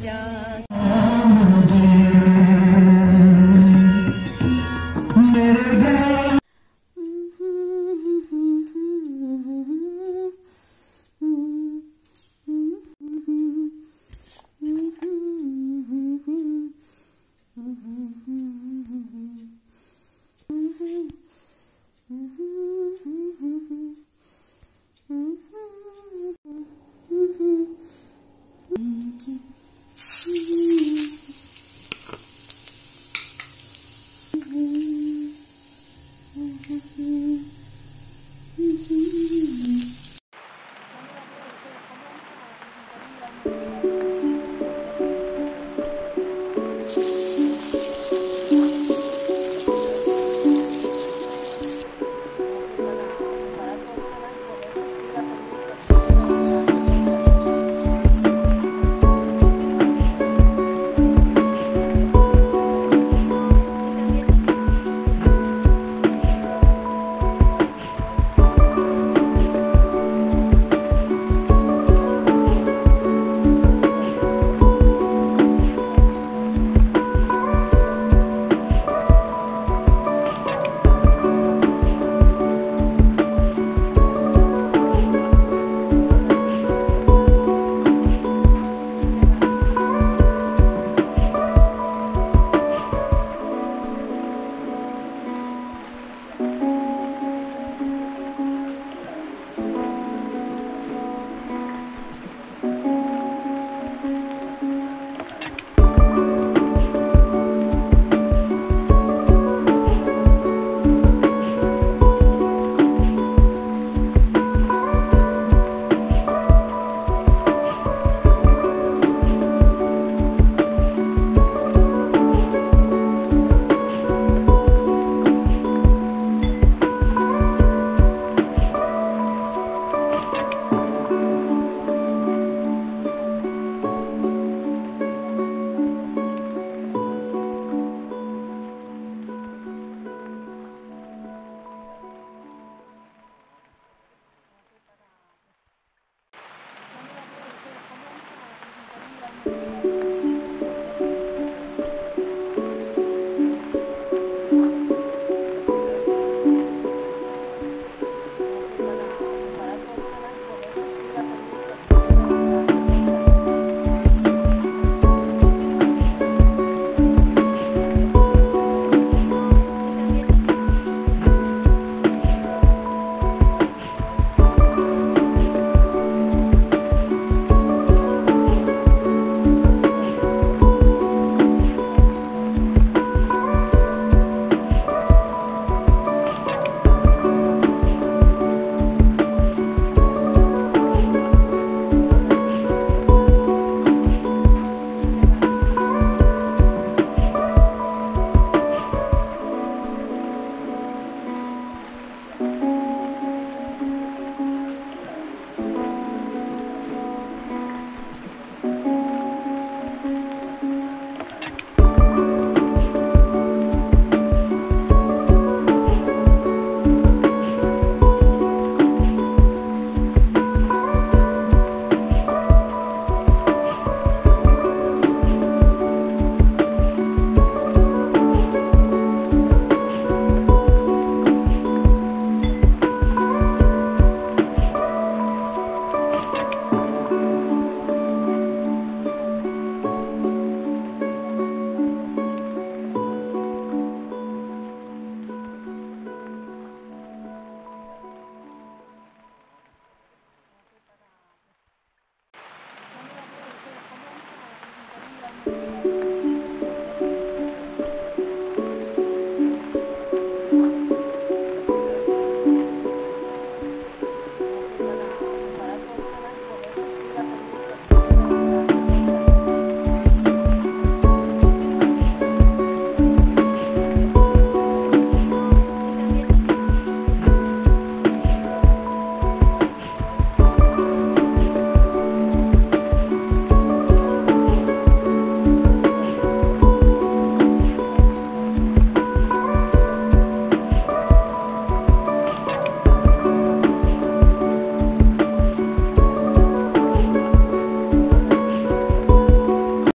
家。